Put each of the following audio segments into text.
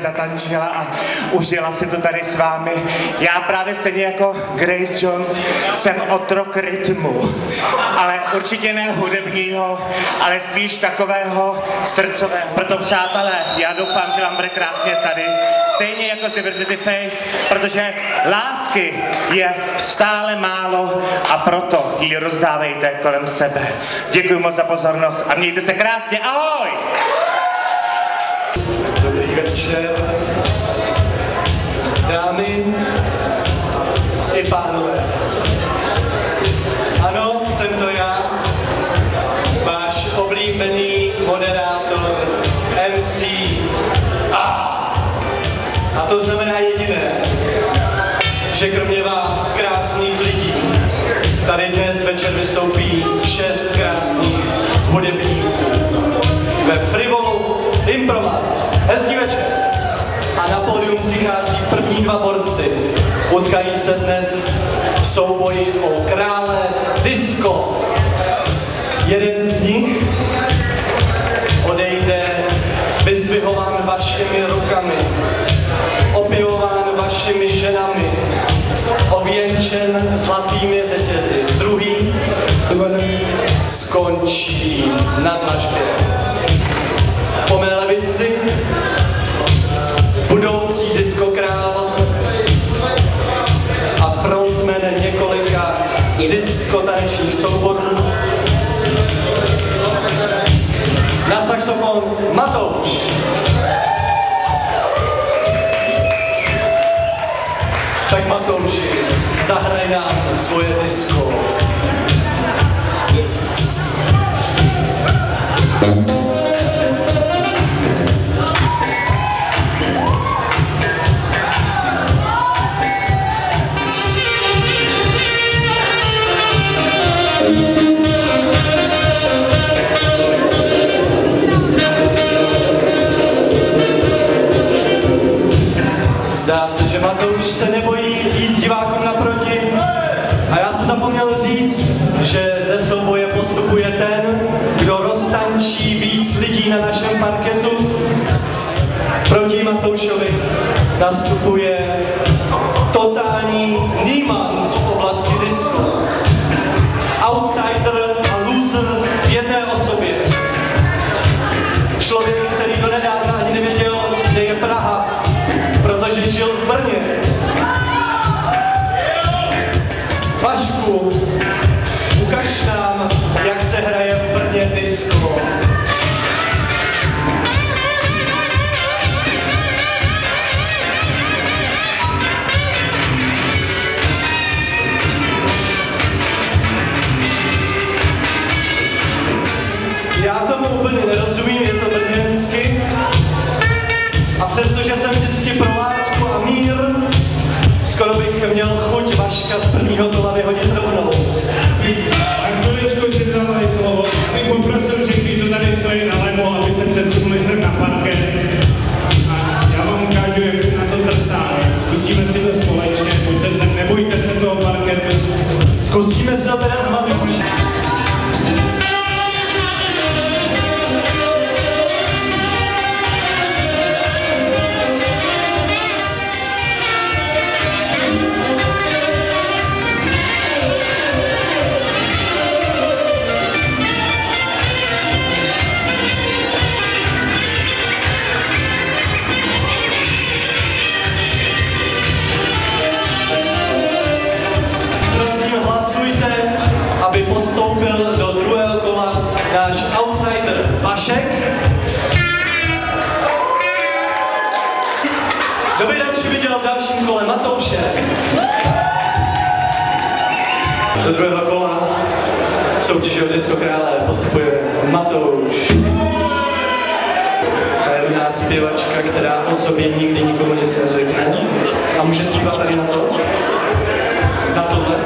zatančila a užila si to tady s vámi. Já právě stejně jako Grace Jones jsem otrok rytmu, ale určitě ne hudebního, ale spíš takového srdcového. Proto přátelé, já doufám, že vám bude krásně tady, stejně jako z Diversity Face, protože lásky je stále málo a proto ji rozdávejte kolem sebe. Děkuji moc za pozornost a mějte se krásně. Ahoj! Dobrý večer. Utkají se dnes v souboji o krále disco. Jeden z nich odejde vyzdvihován vašimi rukami, opěvován vašimi ženami, ověnčen zlatými řetězy. Druhý skončí na dlažbě. Po mé levici diskotanečních souborů. Na saxofon Matouš. Tak Matouši, zahraj nám svoje disko. Zdá se nebojí jít divákům naproti. A já jsem zapomněl říct, že ze souboje postupuje ten, kdo roztančí víc lidí na našem parketu. Proti Matoušovi nastupuje Do druhého kola soutěže o Disco Krále postupuje Matouš. Tajemná zpěvačka, která o sobě nikdy nikomu nic neřekne. A může zpívat tady na to? Na tohle?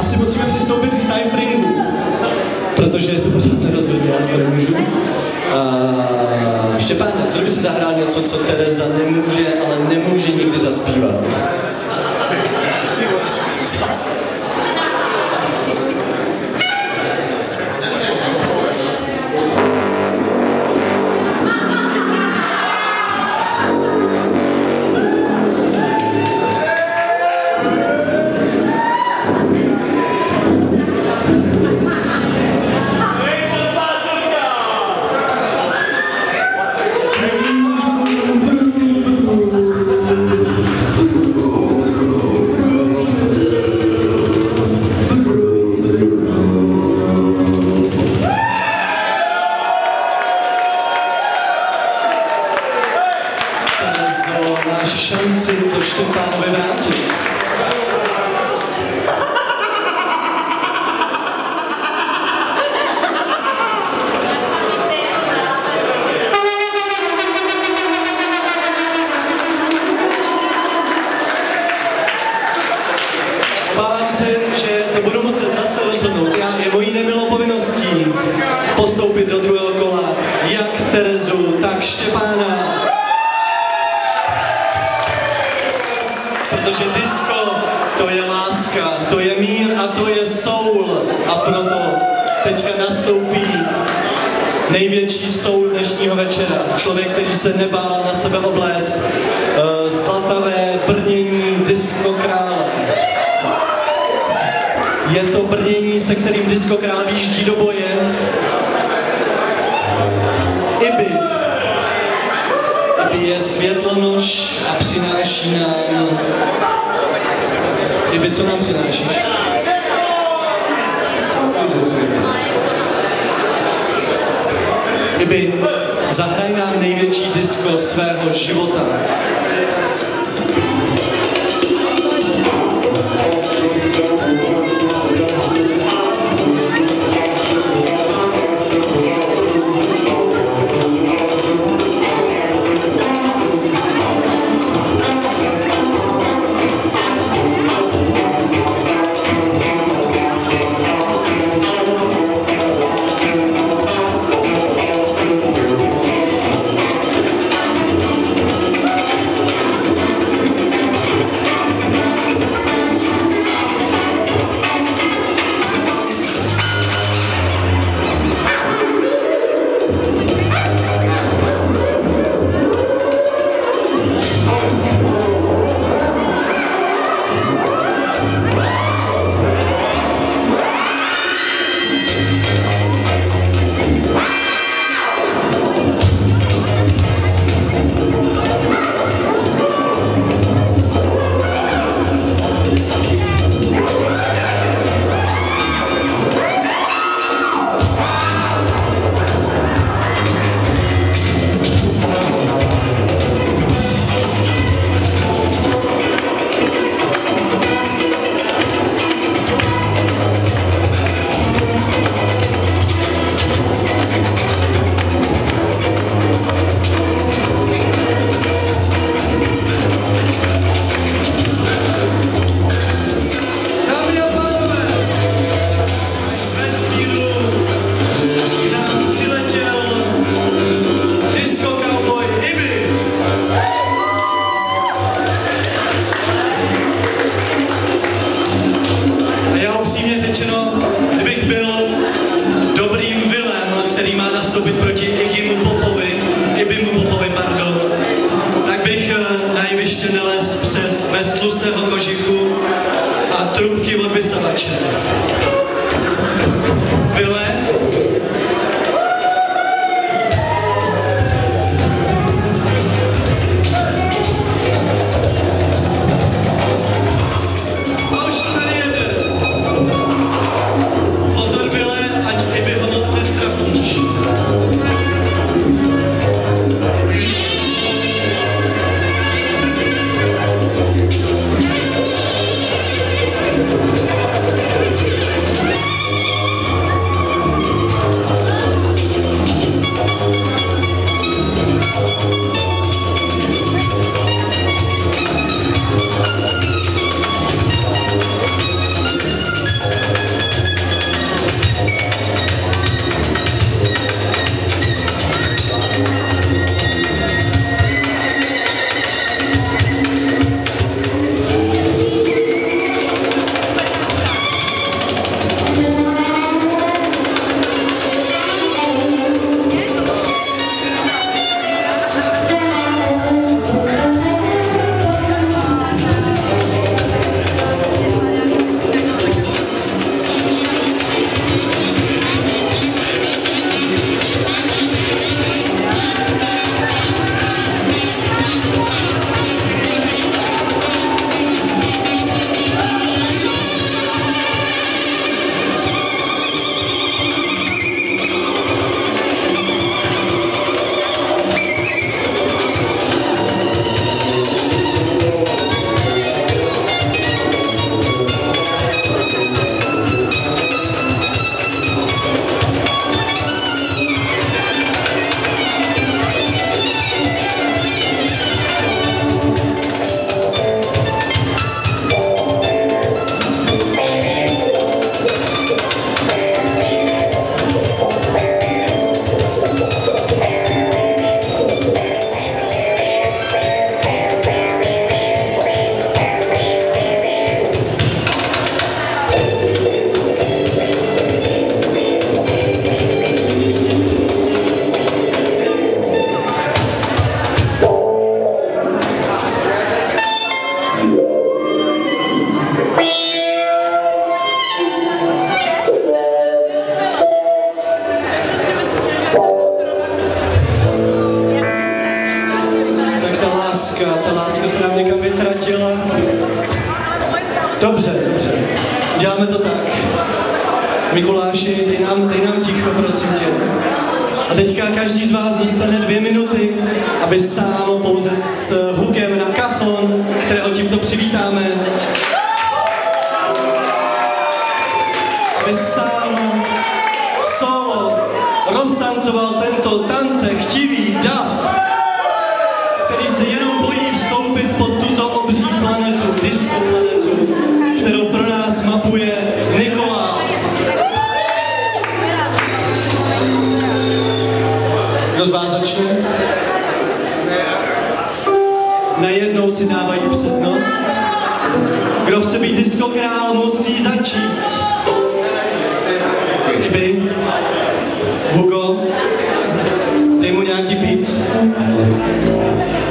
asi musíme přistoupit k cypheringu. Protože je to pořád nerozhodně, já to nemůžu. Uh, Štěpán, co by si zahrál něco, co Tereza nemůže, ale nemůže nikdy zaspívat? Českokrál vyjíždí do boje. Iby. Iby je světlonož a přináší nám... Iby, co nám přinášíš? Iby, zahraj nám největší disko svého života. si dávají přednost. Kdo chce být diskokrál, musí začít. Vy, Hugo, dej mu nějaký beat.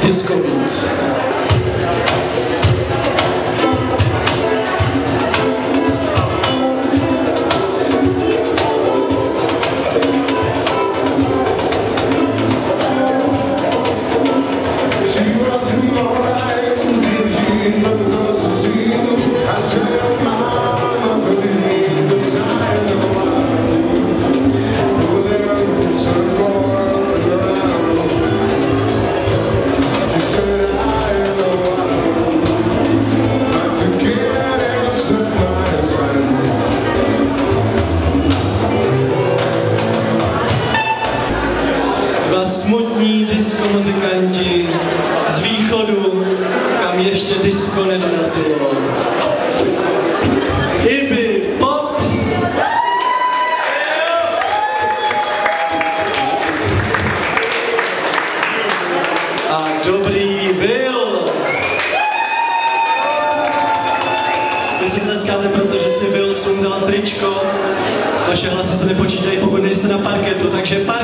Disco beat. ještě disco nedorazilo. Hyby, pop! A dobrý Will! Vy si tleskáte, protože si Will sundal tričko. Vaše hlasy se nepočítají, pokud nejste na parketu, takže parketu!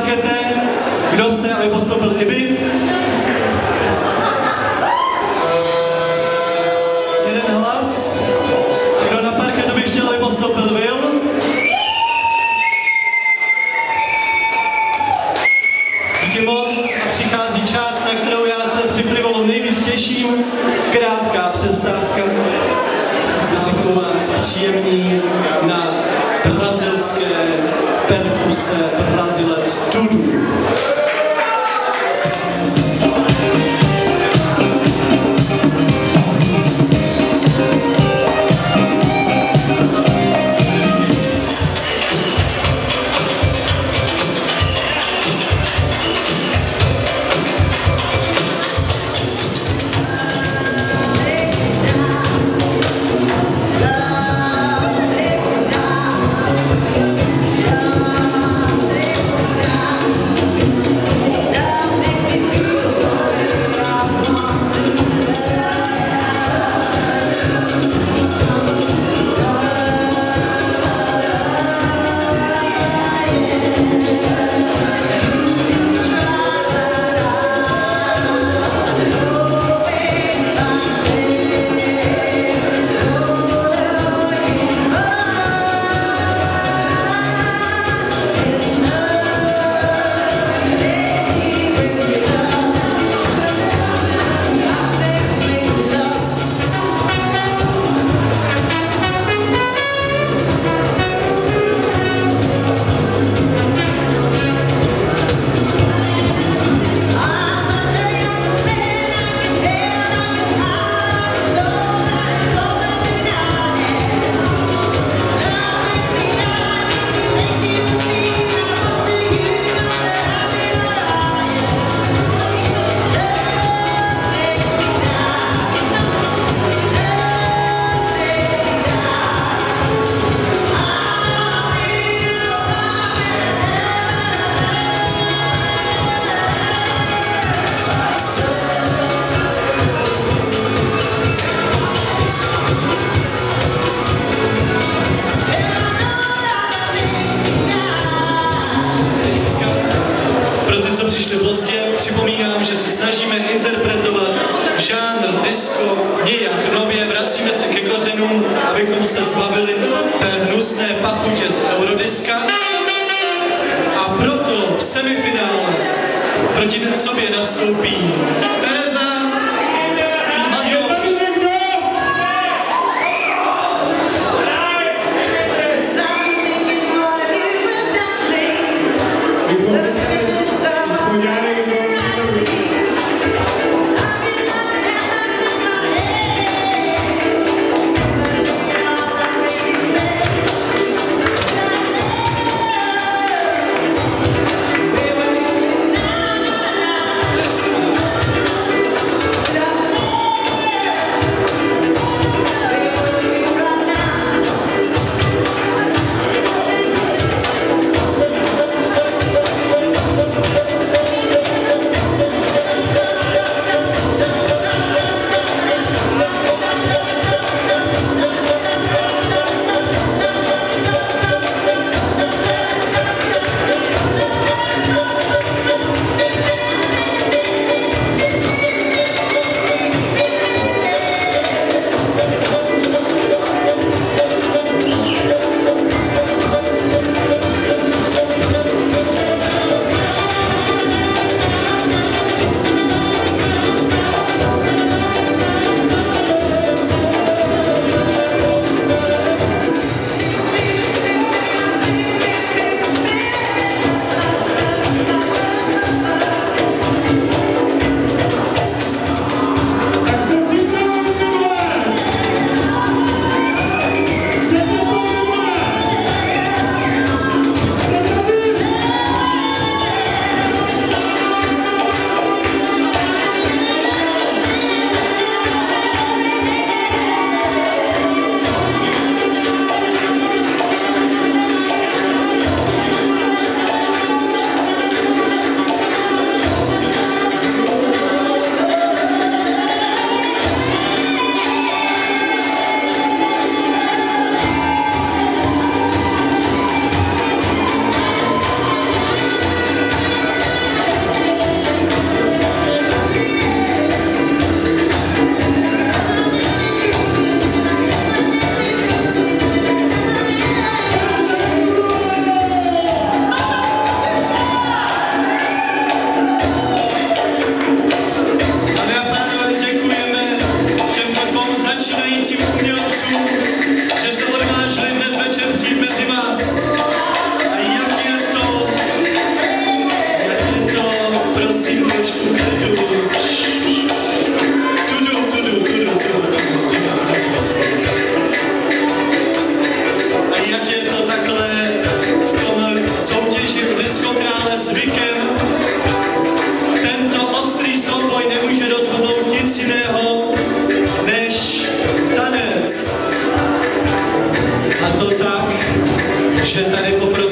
Takže tady jako poprvé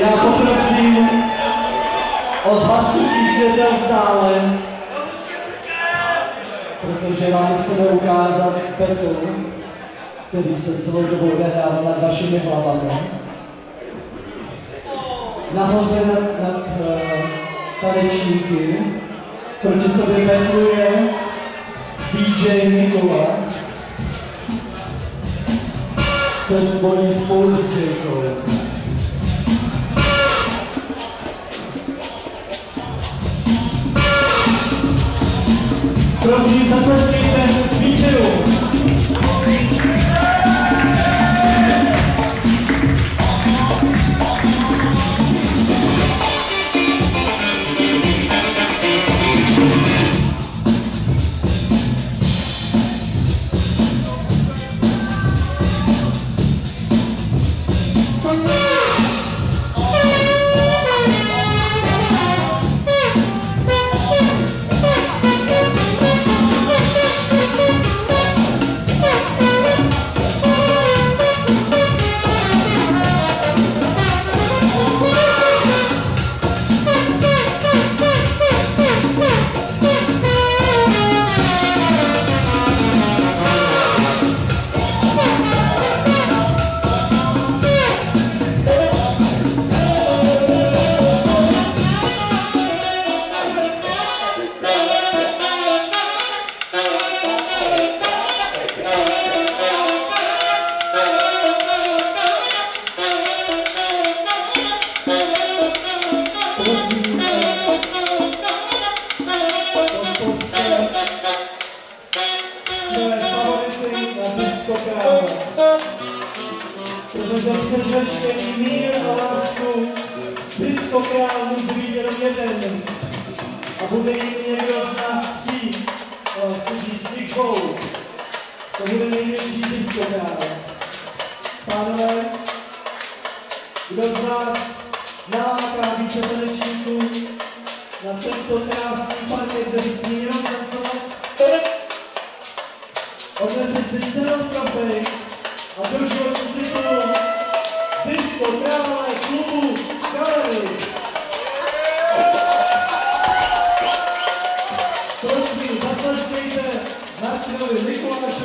já poprosím o zhasnutí světel v sále, protože vám chceme ukázat petu, který se celou dobu odehrává nad vašimi hlavami. Nahoře nad, nad eh, tanečníky, proti sobě petluje DJ Nikola, se svojí spolu Prosím, zatočte se, cvičil. nem coloca